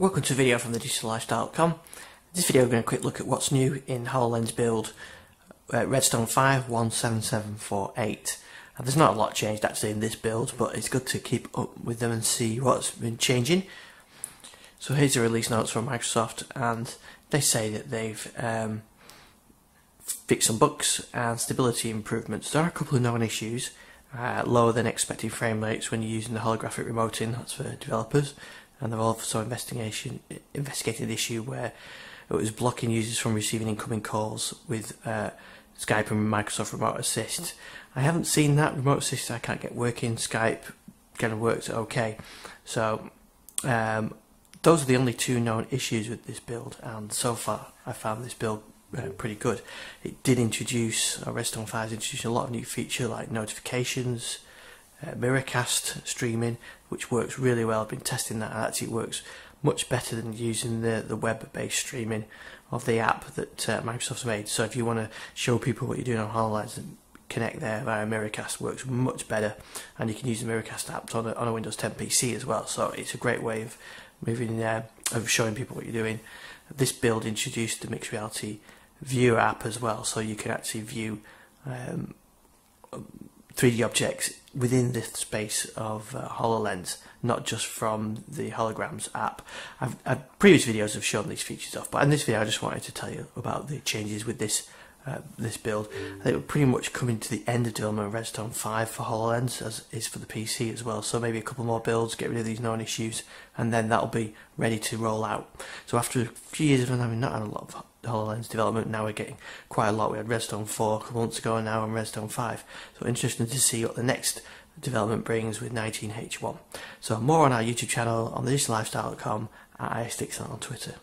Welcome to a video from the digitallifestyle.com. This video we're going to quick look at what's new in HoloLens build uh, Redstone 5 17748. And there's not a lot changed actually in this build, but it's good to keep up with them and see what's been changing. So here's the release notes from Microsoft, and they say that they've um, fixed some bugs and stability improvements. There are a couple of known issues. Uh, lower than expected frame rates when you're using the holographic remoting, that's for developers and they've also investigation investigated the issue where it was blocking users from receiving incoming calls with uh, Skype and Microsoft Remote Assist. I haven't seen that Remote Assist. I can't get working. Skype kind of works okay. So um, those are the only two known issues with this build, and so far I found this build uh, pretty good. It did introduce, uh, Redstone 5 introduced a lot of new features like notifications, uh, Miracast streaming, which works really well. I've been testing that and actually it works much better than using the, the web-based streaming of the app that uh, Microsoft's made. So if you want to show people what you're doing on HoloLens and connect there via Miracast works much better and you can use the Miracast app on a, on a Windows 10 PC as well. So it's a great way of moving there, of showing people what you're doing. This build introduced the mixed reality viewer app as well, so you can actually view um, 3D objects within the space of uh, HoloLens, not just from the holograms app. I've, I've, previous videos have shown these features off, but in this video I just wanted to tell you about the changes with this uh, this build. They were pretty much coming to the end of development of Redstone 5 for HoloLens, as is for the PC as well. So maybe a couple more builds, get rid of these known issues, and then that'll be ready to roll out. So after a few years of having not had a lot of HoloLens development, now we're getting quite a lot. We had Redstone 4 a couple months ago, and now on Redstone 5. So interesting to see what the next development brings with 19H1. So more on our YouTube channel on thedigital at IanDixon on Twitter.